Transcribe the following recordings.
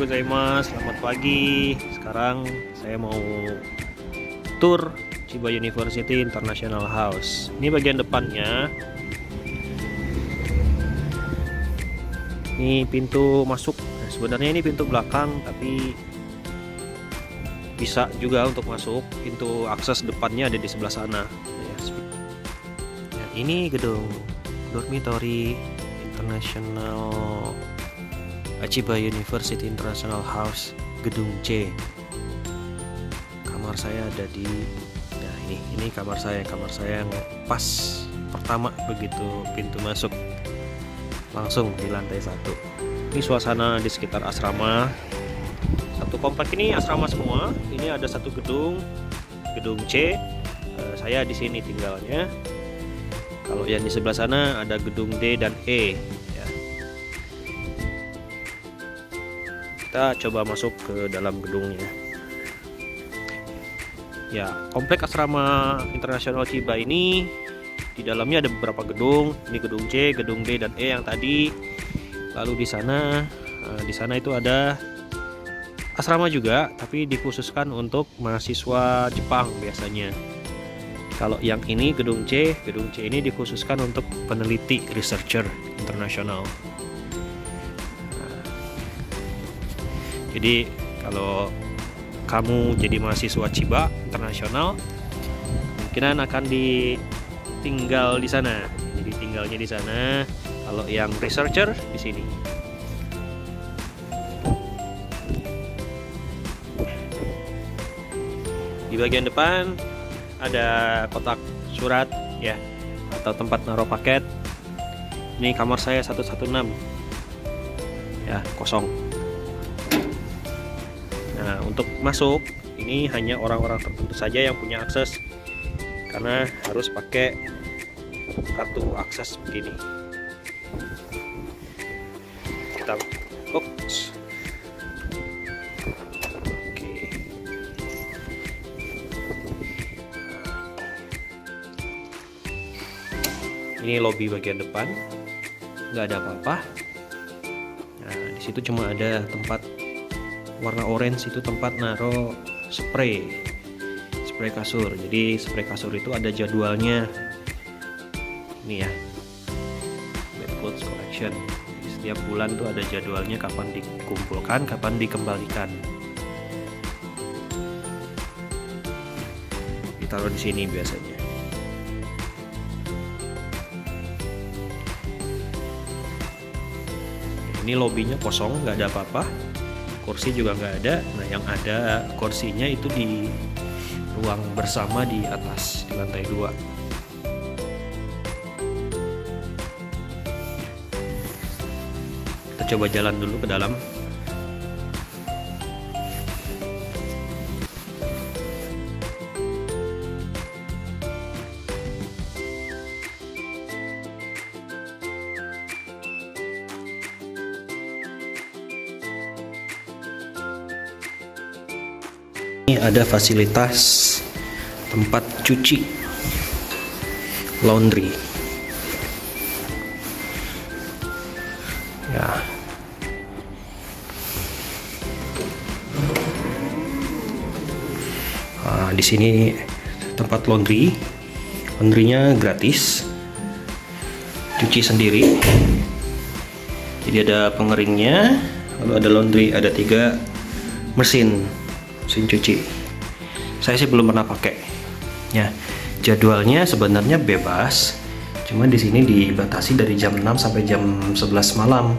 gozaimasu. Selamat pagi. Sekarang saya mau tour Chiba University International House. Ini bagian depannya. Ini pintu masuk. Nah, sebenarnya ini pintu belakang, tapi bisa juga untuk masuk. Pintu akses depannya ada di sebelah sana. Ya, ini gedung dormitory International Achiba University International House gedung C. Kamar saya ada di nah ini ini kamar saya. Kamar saya yang pas pertama begitu pintu masuk. Langsung di lantai satu. Ini suasana di sekitar asrama. Satu komplek ini asrama semua. Ini ada satu gedung gedung C. Eh, saya di sini tinggalnya. Kalau yang di sebelah sana ada gedung D dan E kita coba masuk ke dalam gedungnya ya komplek asrama internasional Ciba ini di dalamnya ada beberapa gedung. Ini gedung C gedung D dan E yang tadi. Lalu di sana eh, di sana itu ada asrama juga tapi dikhususkan untuk mahasiswa Jepang biasanya. Kalau yang ini gedung C gedung C ini dikhususkan untuk peneliti researcher internasional jadi kalau kamu jadi mahasiswa Ciba internasional kemungkinan akan ditinggal di sana. Jadi tinggalnya di sana. Kalau yang researcher di sini. Di bagian depan ada kotak surat ya atau tempat naruh paket. Ini kamar saya 116 ya kosong Nah, untuk masuk ini hanya orang-orang tertentu saja yang punya akses karena harus pakai kartu akses begini. Kita oops. Oke. Ini lobby bagian depan. nggak ada apa-apa. Nah, di situ cuma ada tempat warna orange itu tempat naro spray spray kasur. Jadi spray kasur itu ada jadwalnya. Ini ya bed clothes collection. Jadi setiap bulan tuh ada jadwalnya kapan dikumpulkan kapan dikembalikan. Ditaruh di sini biasanya. Ini lobbynya kosong nggak ada apa-apa kursi juga nggak ada. Nah yang ada kursinya itu di ruang bersama di atas di lantai dua. Kita coba jalan dulu ke dalam ada fasilitas tempat cuci laundry. Ya. Nah, di sini tempat laundry. Laundrynya gratis. Cuci sendiri. Jadi ada pengeringnya, lalu ada laundry, ada tiga mesin mesin cuci saya sih belum pernah pakai. Ya jadwalnya sebenarnya bebas. Cuma di sini dibatasi dari jam 6 sampai jam 11 malam.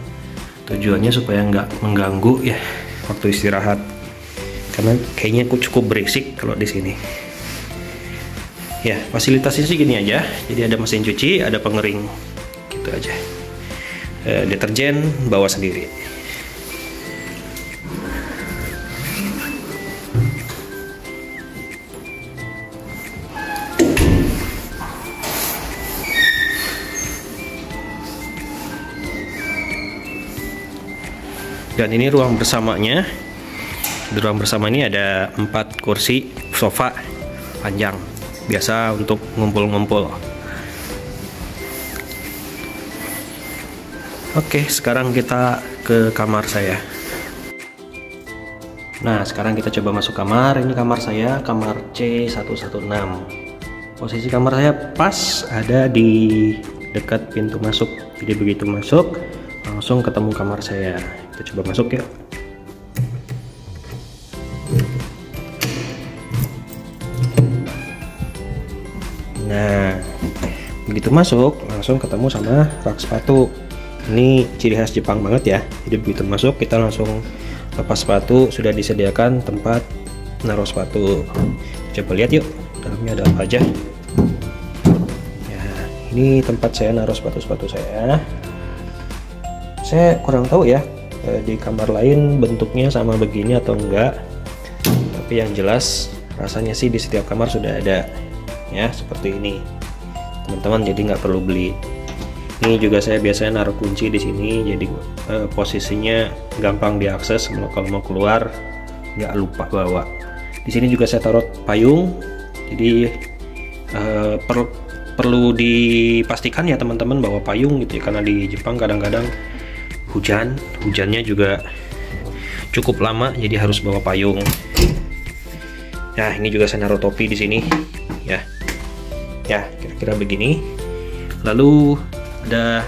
Tujuannya supaya nggak mengganggu ya waktu istirahat. Karena kayaknya aku cukup berisik kalau di sini. Ya fasilitasnya sih gini aja. Jadi ada mesin cuci ada pengering. Gitu aja. E, deterjen bawa sendiri dan ini ruang bersamanya di ruang bersama ini ada empat kursi sofa panjang biasa untuk ngumpul-ngumpul oke sekarang kita ke kamar saya Nah, sekarang kita coba masuk kamar. Ini kamar saya, kamar C116. Posisi kamar saya pas ada di dekat pintu masuk. Jadi begitu masuk, langsung ketemu kamar saya. Kita coba masuk ya. Nah, begitu masuk, langsung ketemu sama rak sepatu. Ini ciri khas Jepang banget ya. Jadi begitu masuk, kita langsung lepas sepatu sudah disediakan tempat naruh sepatu coba lihat yuk dalamnya ada apa aja ya ini tempat saya naruh sepatu-sepatu saya saya kurang tahu ya di kamar lain bentuknya sama begini atau enggak. Tapi yang jelas rasanya sih di setiap kamar sudah ada ya seperti ini. Teman-teman jadi nggak perlu beli. Ini juga saya biasanya naruh kunci di sini jadi eh, posisinya gampang diakses. Kalau mau keluar nggak lupa bawa. Di sini juga saya taruh payung jadi eh, per, perlu dipastikan ya teman-teman bawa payung gitu ya karena di Jepang kadang-kadang hujan. Hujannya juga cukup lama jadi harus bawa payung. Nah ini juga saya naruh topi di sini. Ya. Ya kira-kira begini. Lalu ada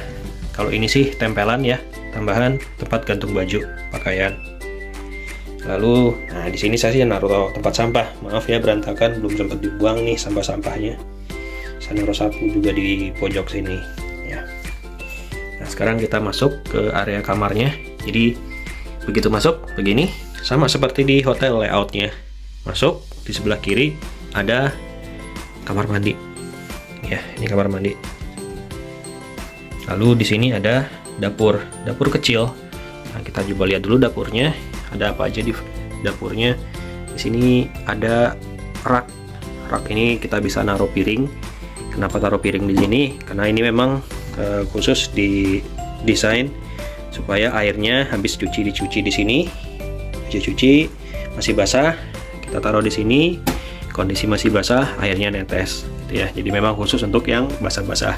kalau ini sih tempelan ya tambahan tempat gantung baju pakaian. Lalu nah di sini saya sih naruh tempat sampah. Maaf ya berantakan belum sempat dibuang nih sampah-sampahnya. Saya naruh sapu juga di pojok sini sekarang kita masuk ke area kamarnya jadi begitu masuk begini sama seperti di hotel layoutnya masuk di sebelah kiri ada kamar mandi ya ini kamar mandi Lalu di sini ada dapur, dapur kecil. Nah, kita coba lihat dulu dapurnya. Ada apa aja di dapurnya? Di sini ada rak. Rak ini kita bisa naruh piring. Kenapa taruh piring di sini? Karena ini memang uh, khusus di desain supaya airnya habis cuci dicuci di sini. Cuci-cuci masih basah, kita taruh di sini. Kondisi masih basah, airnya netes gitu ya. Jadi memang khusus untuk yang basah-basah.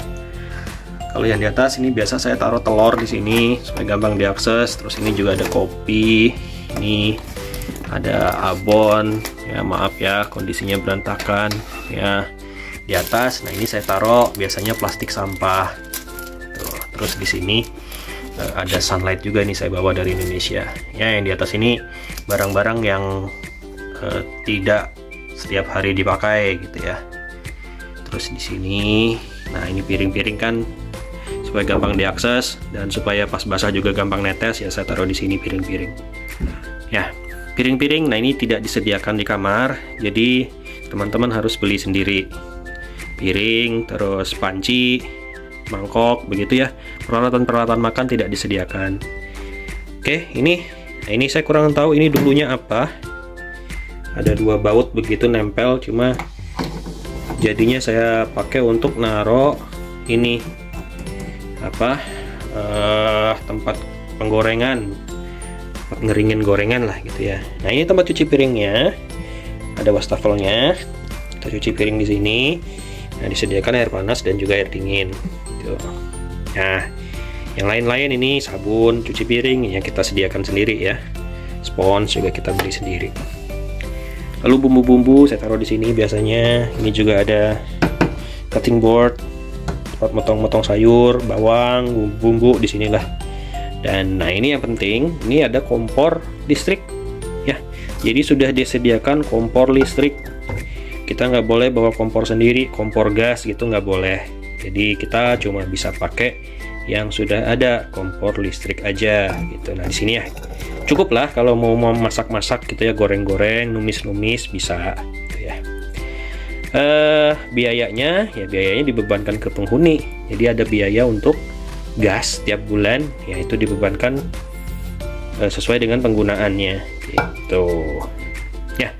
Kalau yang di atas ini biasa saya taruh telur di sini supaya gampang diakses. Terus ini juga ada kopi. Ini ada abon. Ya maaf ya kondisinya berantakan. Ya di atas. Nah ini saya taruh biasanya plastik sampah. Terus di sini eh, ada sunlight juga nih saya bawa dari Indonesia. Ya yang di atas ini barang-barang yang uh, tidak setiap hari dipakai gitu ya. Terus di sini, nah ini piring-piring kan supaya gampang diakses dan supaya pas basah juga gampang netes ya saya taruh di sini piring-piring ya piring-piring nah ini tidak disediakan di kamar jadi teman-teman harus beli sendiri piring terus panci mangkok begitu ya. Peralatan-peralatan makan tidak disediakan. Oke ini nah ini saya kurang tahu ini dulunya apa. Ada dua baut begitu nempel cuma jadinya saya pakai untuk naro ini apa uh, tempat penggorengan tempat ngeringin gorengan lah gitu ya. Nah ini tempat cuci piringnya. Ada wastafelnya. Kita cuci piring di sini. Nah disediakan air panas dan juga air dingin gitu. nah yang lain-lain ini sabun cuci piring yang kita sediakan sendiri ya spons juga kita beli sendiri lalu bumbu-bumbu saya taruh di sini biasanya ini juga ada cutting board tempat motong-motong sayur, bawang, bumbu di sinilah. Dan nah ini yang penting, ini ada kompor listrik ya. Jadi sudah disediakan kompor listrik. Kita nggak boleh bawa kompor sendiri, kompor gas gitu nggak boleh. Jadi kita cuma bisa pakai yang sudah ada kompor listrik aja gitu. Nah di sini ya cukup lah kalau mau masak-masak gitu ya goreng-goreng, numis-numis bisa uh, biayanya ya biayanya dibebankan ke penghuni. Jadi ada biaya untuk gas tiap bulan yaitu dibebankan uh, sesuai dengan penggunaannya gitu. Ya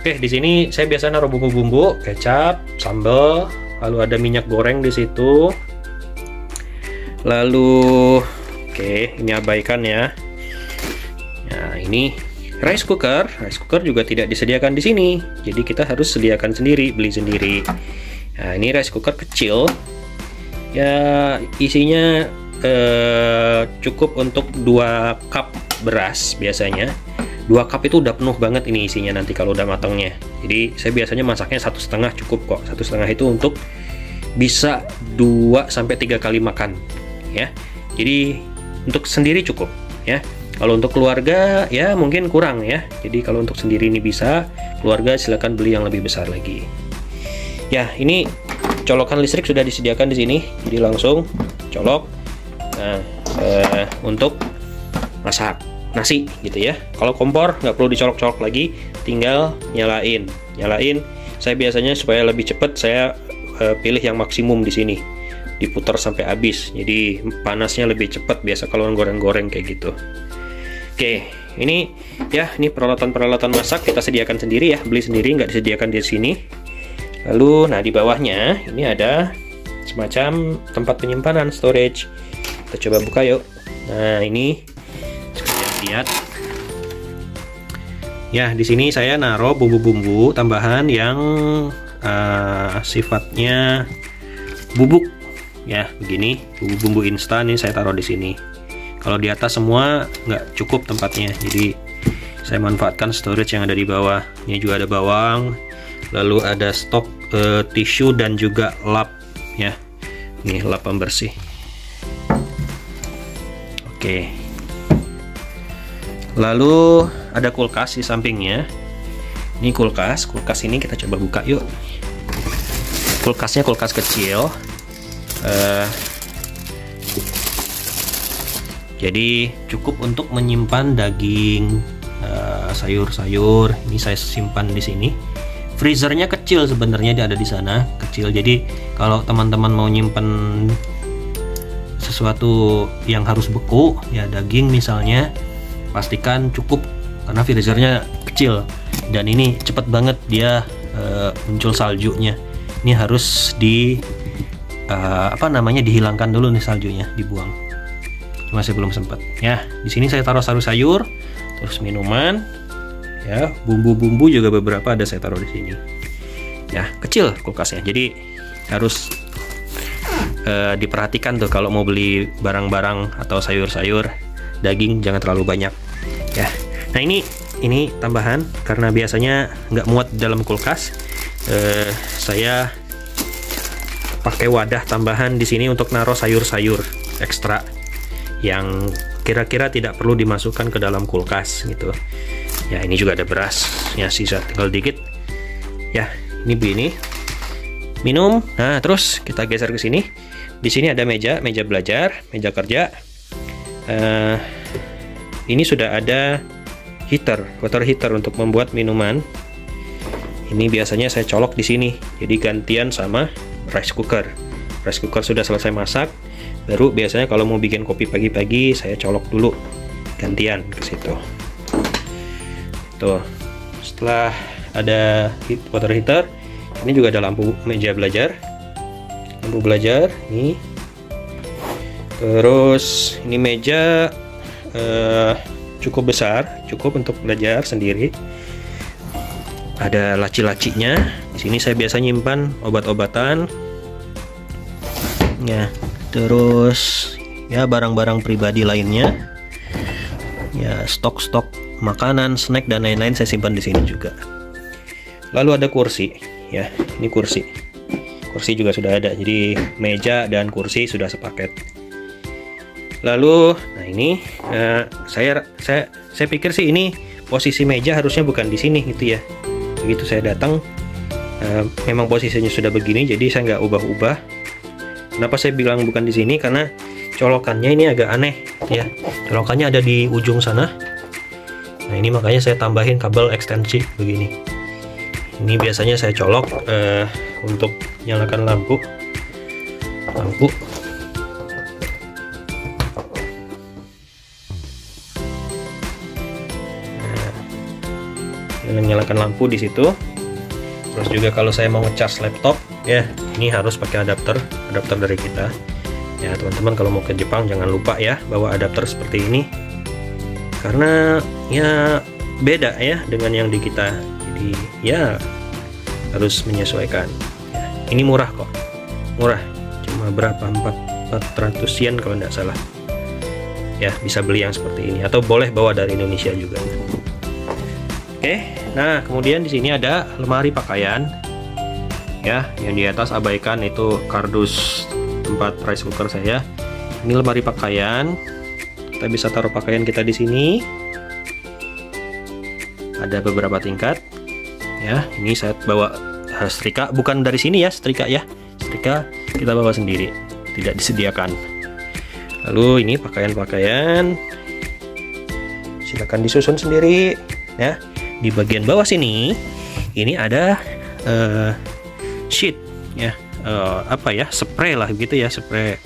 oke di sini saya biasa naruh bumbu-bumbu kecap sambal lalu ada minyak goreng di situ. Lalu oke ini abaikan ya. Nah ini rice cooker. Rice cooker juga tidak disediakan di sini. Jadi kita harus sediakan sendiri beli sendiri. Nah ini rice cooker kecil. Ya isinya eh, cukup untuk dua cup beras biasanya dua cup itu udah penuh banget ini isinya nanti kalau udah matangnya. Jadi saya biasanya masaknya satu setengah cukup kok. Satu setengah itu untuk bisa 2 sampai tiga kali makan ya. Jadi untuk sendiri cukup ya. Kalau untuk keluarga ya mungkin kurang ya. Jadi kalau untuk sendiri ini bisa. Keluarga silahkan beli yang lebih besar lagi. Ya ini colokan listrik sudah disediakan di sini. Jadi langsung colok. Nah eh, untuk masak nasi gitu ya. Kalau kompor nggak perlu dicolok-colok lagi tinggal nyalain. Nyalain saya biasanya supaya lebih cepat saya uh, pilih yang maksimum di sini. Diputar sampai habis jadi panasnya lebih cepat biasa kalau goreng-goreng kayak gitu. Oke ini ya ini peralatan-peralatan masak kita sediakan sendiri ya. Beli sendiri nggak disediakan di sini. Lalu nah di bawahnya ini ada semacam tempat penyimpanan storage. Kita coba buka yuk. Nah ini lihat. Ya di sini saya naruh bumbu-bumbu tambahan yang uh, sifatnya bubuk. Ya begini bumbu-bumbu instan ini saya taruh di sini. Kalau di atas semua nggak cukup tempatnya. Jadi saya manfaatkan storage yang ada di bawah. Ini juga ada bawang lalu ada stok uh, tisu dan juga lap. Ya ini lap pembersih. Oke lalu ada kulkas di sampingnya. Ini kulkas kulkas ini kita coba buka yuk. Kulkasnya kulkas kecil. Uh, jadi cukup untuk menyimpan daging eh, sayur-sayur. Ini saya simpan di sini. Freezernya kecil sebenarnya dia ada di sana kecil. Jadi kalau teman-teman mau nyimpan sesuatu yang harus beku ya daging misalnya pastikan cukup karena freezernya kecil. Dan ini cepat banget dia uh, muncul saljunya. Ini harus di uh, apa namanya dihilangkan dulu nih saljunya dibuang. Cuma saya belum sempat. Ya di sini saya taruh sayur-sayur terus minuman. Ya bumbu-bumbu juga beberapa ada saya taruh di sini. Ya kecil kulkasnya. Jadi harus uh, diperhatikan tuh kalau mau beli barang-barang atau sayur-sayur daging jangan terlalu banyak ya. Nah ini ini tambahan karena biasanya nggak muat dalam kulkas. Eh, saya pakai wadah tambahan di sini untuk naruh sayur-sayur ekstra yang kira-kira tidak perlu dimasukkan ke dalam kulkas gitu. Ya ini juga ada beras ya sisa tinggal dikit. Ya ini begini minum. Nah terus kita geser ke sini. Di sini ada meja meja belajar meja kerja. Uh, ini sudah ada heater water heater untuk membuat minuman. Ini biasanya saya colok di sini jadi gantian sama rice cooker. Rice cooker sudah selesai masak baru biasanya kalau mau bikin kopi pagi-pagi saya colok dulu. Gantian ke situ. Tuh setelah ada water heater ini juga ada lampu meja belajar. Lampu belajar ini. Terus ini meja eh, cukup besar cukup untuk belajar sendiri. Ada laci-lacinya. Di sini saya biasa nyimpan obat-obatan. Ya terus ya barang-barang pribadi lainnya. Ya stok-stok makanan snack dan lain-lain saya simpan di sini juga. Lalu ada kursi. Ya ini kursi. Kursi juga sudah ada. Jadi meja dan kursi sudah sepaket lalu nah ini uh, saya saya saya pikir sih ini posisi meja harusnya bukan di sini gitu ya. Begitu saya datang uh, memang posisinya sudah begini jadi saya nggak ubah-ubah. Kenapa saya bilang bukan di sini? Karena colokannya ini agak aneh ya. Colokannya ada di ujung sana. Nah ini makanya saya tambahin kabel ekstensi begini. Ini biasanya saya colok uh, untuk nyalakan lampu. Lampu nyalakan lampu di situ. Terus juga kalau saya mau ngecas laptop ya ini harus pakai adapter adapter dari kita. Ya teman-teman kalau mau ke Jepang jangan lupa ya bawa adapter seperti ini. Karena ya beda ya dengan yang di kita. Jadi ya harus menyesuaikan. Ya, ini murah kok. Murah. Cuma berapa? 4 400 yen kalau tidak salah. Ya bisa beli yang seperti ini. Atau boleh bawa dari Indonesia juga. Oke, nah kemudian di sini ada lemari pakaian, ya, yang di atas abaikan itu kardus tempat rice cooker saya. Ini lemari pakaian, kita bisa taruh pakaian kita di sini. Ada beberapa tingkat, ya. Ini saya bawa uh, setrika, bukan dari sini ya, setrika ya, setrika kita bawa sendiri, tidak disediakan. Lalu ini pakaian-pakaian, silakan disusun sendiri, ya di bagian bawah sini ini ada uh, sheet ya. Uh, apa ya? Spray lah gitu ya spray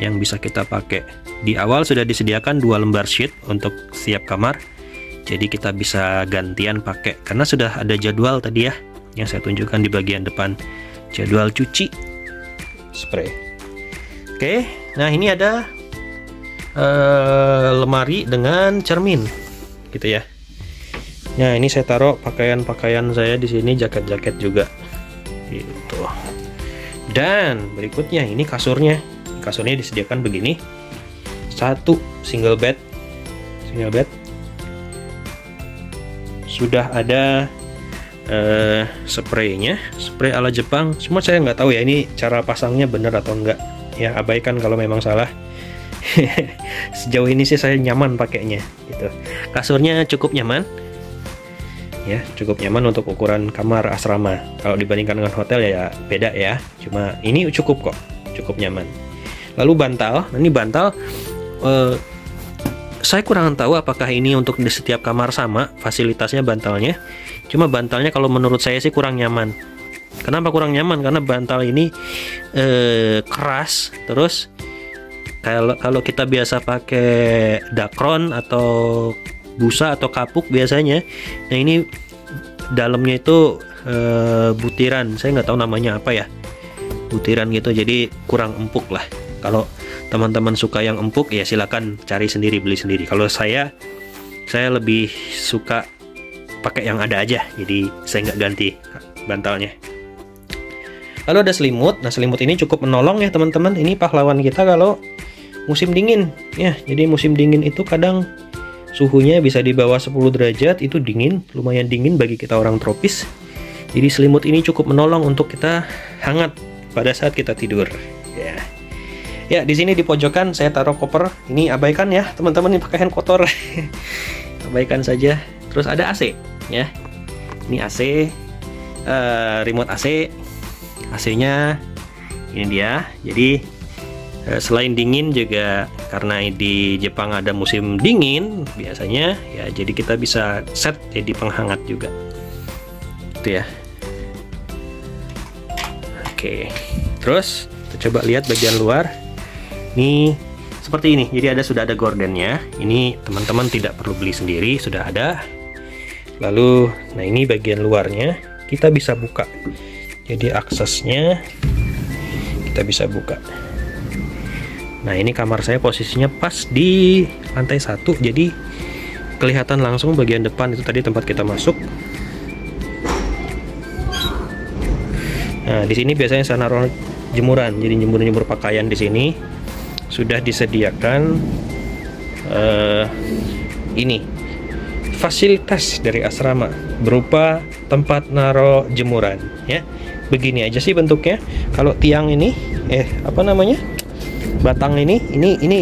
yang bisa kita pakai. Di awal sudah disediakan dua lembar sheet untuk setiap kamar. Jadi kita bisa gantian pakai karena sudah ada jadwal tadi ya yang saya tunjukkan di bagian depan. Jadwal cuci. Spray. Oke nah ini ada uh, lemari dengan cermin gitu ya Nah ini saya taruh pakaian-pakaian saya di sini jaket-jaket juga. Gitu. Dan berikutnya ini kasurnya. Kasurnya disediakan begini. Satu single bed. Single bed. Sudah ada uh, spraynya. Spray ala Jepang. Semua saya nggak tahu ya ini cara pasangnya benar atau enggak ya abaikan kalau memang salah. Sejauh ini sih saya nyaman pakainya gitu. Kasurnya cukup nyaman ya. Cukup nyaman untuk ukuran kamar asrama. Kalau dibandingkan dengan hotel ya beda ya. Cuma ini cukup kok cukup nyaman. Lalu bantal ini bantal eh, saya kurang tahu apakah ini untuk di setiap kamar sama fasilitasnya bantalnya. Cuma bantalnya kalau menurut saya sih kurang nyaman. Kenapa kurang nyaman? Karena bantal ini eh, keras. Terus kalau kalau kita biasa pakai dakron atau busa atau kapuk biasanya. Nah ini dalamnya itu e, butiran. Saya nggak tahu namanya apa ya. Butiran gitu jadi kurang empuk lah. Kalau teman-teman suka yang empuk ya silakan cari sendiri beli sendiri. Kalau saya saya lebih suka pakai yang ada aja. Jadi saya nggak ganti bantalnya. Lalu ada selimut. Nah selimut ini cukup menolong ya teman-teman. Ini pahlawan kita kalau musim dingin. Ya jadi musim dingin itu kadang suhunya bisa di bawah 10 derajat itu dingin lumayan dingin bagi kita orang tropis. Jadi selimut ini cukup menolong untuk kita hangat pada saat kita tidur. Ya. Ya di sini di pojokan saya taruh koper. Ini abaikan ya teman-teman ini pakaian kotor. Abaikan saja. Terus ada AC ya. Ini AC uh, eh, remote AC AC nya ini dia. Jadi selain dingin juga karena di Jepang ada musim dingin biasanya ya jadi kita bisa set jadi penghangat juga. Itu ya. Oke. Terus kita coba lihat bagian luar. Ini seperti ini. Jadi ada sudah ada gordennya. Ini teman-teman tidak perlu beli sendiri sudah ada. Lalu nah ini bagian luarnya. Kita bisa buka. Jadi aksesnya kita bisa buka Nah ini kamar saya posisinya pas di lantai satu, jadi kelihatan langsung bagian depan itu tadi tempat kita masuk. Nah di sini biasanya saya naruh jemuran, jadi jemur-jemur pakaian di sini sudah disediakan uh, ini fasilitas dari asrama berupa tempat naruh jemuran ya. Begini aja sih bentuknya. Kalau tiang ini eh apa namanya batang ini ini ini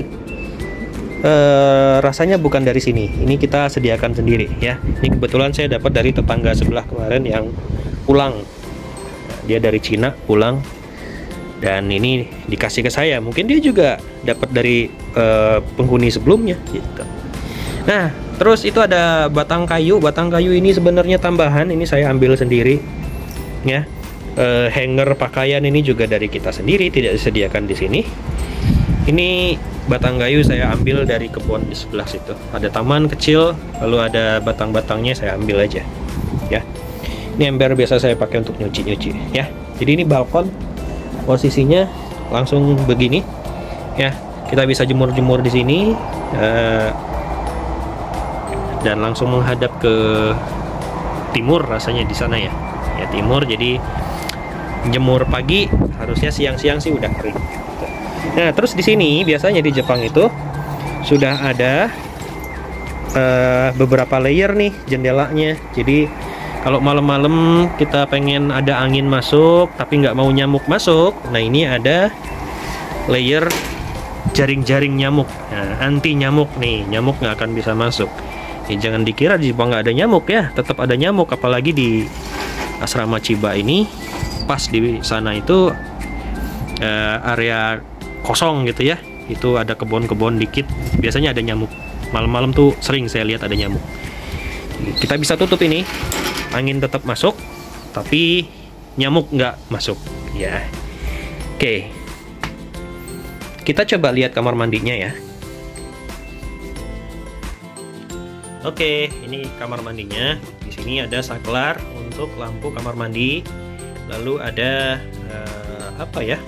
uh, rasanya bukan dari sini. Ini kita sediakan sendiri ya. Ini kebetulan saya dapat dari tetangga sebelah kemarin yang pulang. Dia dari Cina pulang. Dan ini dikasih ke saya. Mungkin dia juga dapat dari uh, penghuni sebelumnya gitu. Nah terus itu ada batang kayu. Batang kayu ini sebenarnya tambahan. Ini saya ambil sendiri ya uh, hanger pakaian ini juga dari kita sendiri tidak disediakan di sini. Ini batang kayu saya ambil dari kebun di sebelah situ. Ada taman kecil lalu ada batang-batangnya saya ambil aja. Ya. Ini ember biasa saya pakai untuk nyuci-nyuci ya. Jadi ini balkon posisinya langsung begini ya. Kita bisa jemur-jemur di sini uh, dan langsung menghadap ke timur rasanya di sana ya. Ya timur jadi jemur pagi harusnya siang-siang sih udah kering. Nah, terus di sini biasanya di Jepang itu sudah ada uh, beberapa layer nih jendelanya. Jadi kalau malam-malam kita pengen ada angin masuk tapi nggak mau nyamuk masuk nah ini ada layer jaring-jaring nyamuk. Nah, anti nyamuk nih nyamuk nggak akan bisa masuk. Ya, jangan dikira di Jepang nggak ada nyamuk ya tetap ada nyamuk apalagi di asrama Chiba ini pas di sana itu uh, area kosong gitu ya. Itu ada kebun-kebun dikit. Biasanya ada nyamuk. Malam-malam tuh sering saya lihat ada nyamuk. Kita bisa tutup ini. Angin tetap masuk tapi nyamuk nggak masuk. Ya. Oke. Kita coba lihat kamar mandinya ya. Oke, ini kamar mandinya. Di sini ada saklar untuk lampu kamar mandi. Lalu ada uh, apa ya?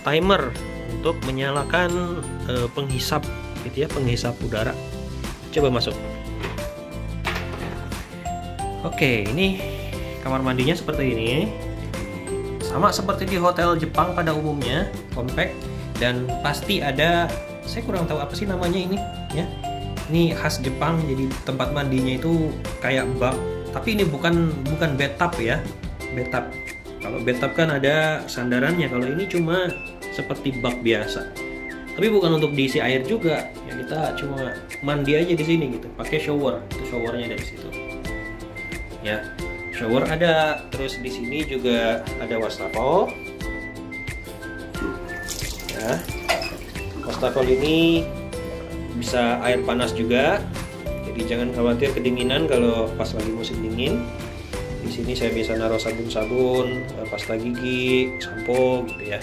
Timer untuk menyalakan uh, penghisap gitu ya, penghisap udara. Coba masuk. Oke, ini kamar mandinya seperti ini. Sama seperti di hotel Jepang pada umumnya, compact dan pasti ada saya kurang tahu apa sih namanya ini ya ini khas Jepang jadi tempat mandinya itu kayak bak tapi ini bukan bukan bathtub ya bathtub kalau bathtub kan ada sandarannya. Kalau ini cuma seperti bak biasa. Tapi bukan untuk diisi air juga. Ya kita cuma mandi aja di sini gitu. Pakai shower. Itu showernya dari situ. Ya shower ada. Terus di sini juga ada wastafel. Ya wastafel ini bisa air panas juga. Jadi jangan khawatir kedinginan kalau pas lagi musim dingin. di sini saya bisa naruh sabun-sabun eh, pasta gigi sampo gitu ya.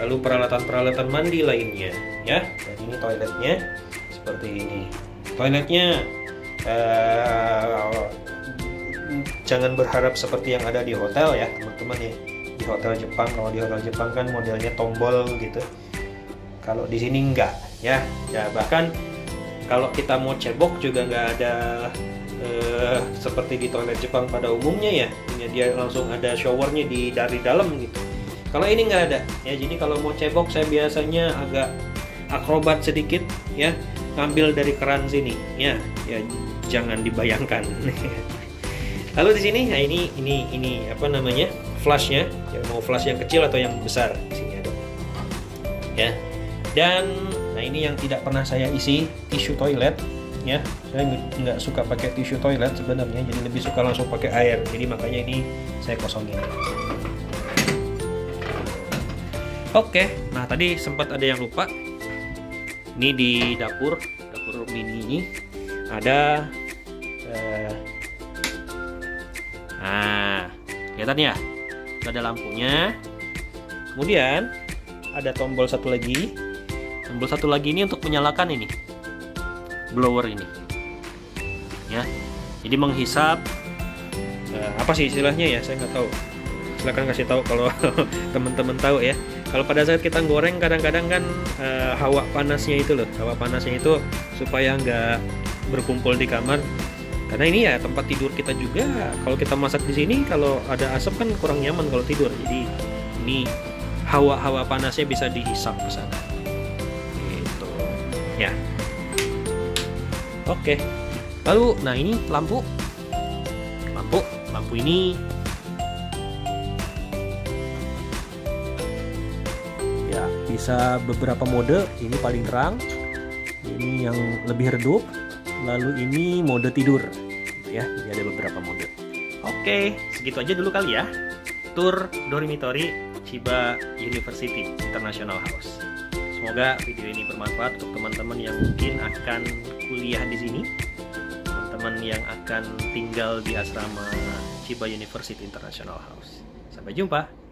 Lalu peralatan-peralatan mandi lainnya ya. Dan ini toiletnya seperti ini. Toiletnya uh, jangan berharap seperti yang ada di hotel ya teman-teman ya. Di hotel Jepang kalau di hotel Jepang kan modelnya tombol gitu. Kalau di sini enggak ya. Ya bahkan kalau kita mau cebok juga nggak ada eh, seperti di toilet Jepang pada umumnya ya ya dia langsung ada showernya di dari dalam gitu. Kalau ini nggak ada ya jadi kalau mau cebok saya biasanya agak akrobat sedikit ya ngambil dari keran sini ya ya jangan dibayangkan. Lalu di sini nah ini ini ini apa namanya flashnya ya mau flash yang kecil atau yang besar di sini ada ya. Dan nah ini yang tidak pernah saya isi tisu toilet ya saya nggak suka pakai tisu toilet sebenarnya jadi lebih suka langsung pakai air. Jadi makanya ini saya kosongin. Oke nah tadi sempat ada yang lupa. Ini di dapur dapur mini ini ada eh, nah kelihatan ya? Ada lampunya. Kemudian ada tombol satu lagi. Tombol satu lagi ini untuk menyalakan ini blower ini. Ya. Jadi menghisap uh, apa sih istilahnya ya? Saya nggak tahu. Silahkan kasih tahu kalau teman-teman tahu ya. Kalau pada saat kita goreng kadang-kadang kan uh, hawa panasnya itu loh. Hawa panasnya itu supaya nggak berkumpul di kamar. Karena ini ya tempat tidur kita juga. Kalau kita masak di sini kalau ada asap kan kurang nyaman kalau tidur. Jadi ini hawa-hawa panasnya bisa dihisap ke sana. Ya oke. Lalu nah ini lampu. Lampu lampu ini. Ya bisa beberapa mode. Ini paling terang. Ini yang lebih redup. Lalu ini mode tidur. Ya ini ada beberapa mode. Oke segitu aja dulu kali ya. Tour dormitory Chiba University International House. Semoga video ini bermanfaat untuk teman-teman yang mungkin akan kuliah di sini, teman-teman yang akan tinggal di asrama Chiba University International House. Sampai jumpa.